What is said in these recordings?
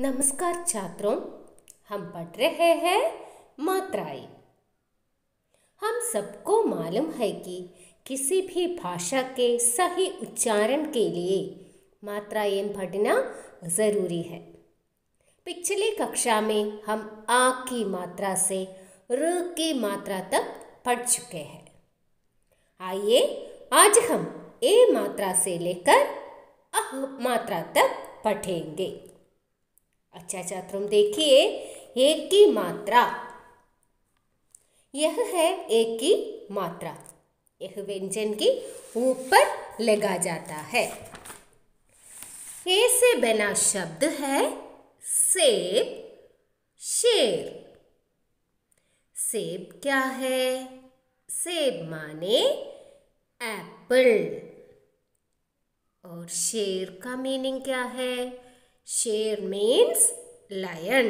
नमस्कार छात्रों, हम पढ़ रहे हैं मात्राएँ। हम सबको मालूम है कि किसी भी भाषा के सही उच्चारण के लिए मात्राएँ पढ़ना ज़रूरी है। पिछली कक्षा में हम आ की मात्रा से र की मात्रा तक पढ़ चुके हैं। आइए, आज हम ए मात्रा से लेकर अह मात्रा तक पढ़ेंगे। अच्छा छात्रों देखिए, एक की मात्रा। यह है एक की मात्रा। यह व्यंजन की ऊपर लगा जाता है। ए से बना शब्द है सेब, शेर। सेब क्या है? सेब माने एप्पल। और शेर का मीनिंग क्या है? शेर मीन्स लायन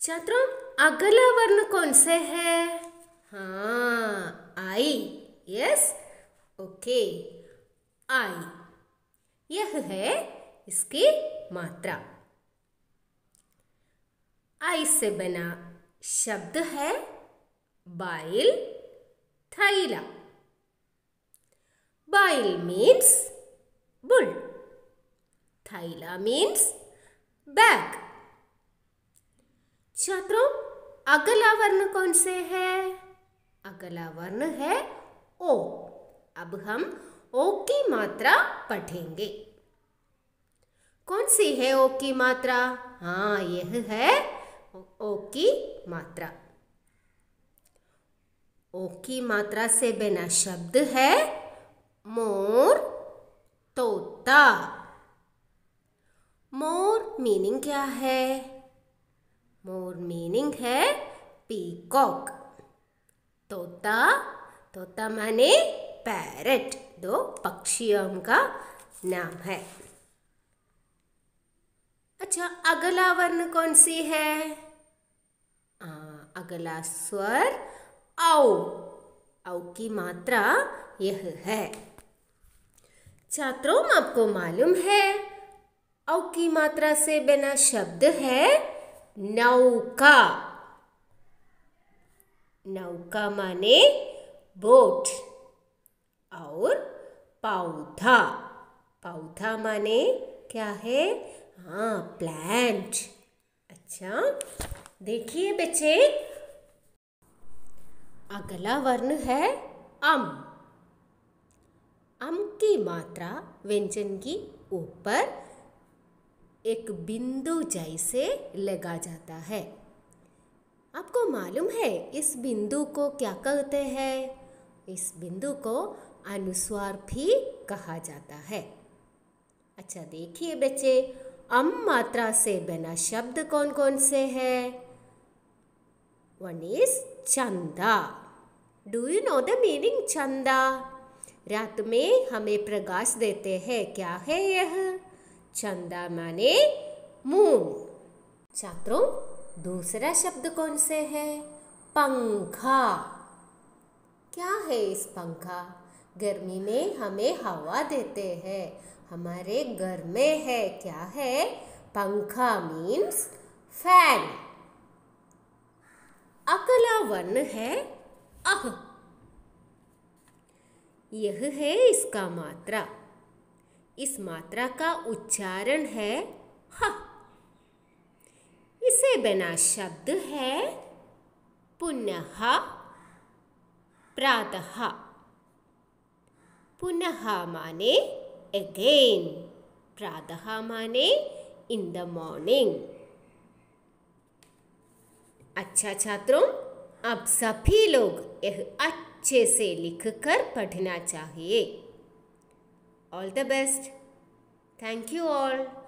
छात्रों, अगला वर्ण कौन से है? हाँ आई यस ओके आई यह है इसकी मात्रा. आई से बना शब्द है बाइल थैला बाइल मीन्स बुल थैला मीन्स बैग छात्रों अगला वर्ण कौन से है? अगला वर्ण है ओ अब हम ओ की मात्रा पढ़ेंगे। कौन सी है ओ की मात्रा? हाँ यह है ओ की मात्रा। ओ की मात्रा से बना शब्द है मोर तोता। मीनिंग क्या है? मोर मीनिंग है पीकॉक तोता तोता माने पैरट दो पक्षियों का नाम है। अच्छा अगला वर्ण कौन सी है? आ, अगला स्वर औ। औ की मात्रा यह है। छात्रों आपको मालूम है औ की मात्रा से बना शब्द है नौका नौका माने बोट और पौधा। पौधा माने क्या है? हाँ प्लांट अच्छा देखिए बच्चे, अगला वर्ण है अम। अम की मात्रा व्यंजन की ऊपर एक बिंदु जैसे लगा जाता है। आपको मालूम है इस बिंदु को क्या कहते हैं? इस बिंदु को अनुस्वार भी कहा जाता है। अच्छा देखिए बच्चे, अम मात्रा से बना शब्द कौन कौन से है? वन इज़ चंदा। Do you know the meaning चंदा? रात में हमें प्रकाश देते हैं, क्या है यह? चंदा माने। मून छात्रों, दूसरा शब्द कौन से है? पंखा। क्या है इस पंखा? गर्मी में हमें हवा देते हैं। हमारे घर में है, क्या है? पंखा मीन्स फ़ैन अगला वर्ण है, अह। यह है इसका मात्रा। इस मात्रा का उच्चारण है ह। इसे बना शब्द है पुनः प्रातः। पुनः माने अगेन प्रातः माने इन द मॉर्निंग अच्छा छात्रों, अब सभी लोग यह अच्छे से लिखकर पढ़ना चाहिए। All the best. Thank you all.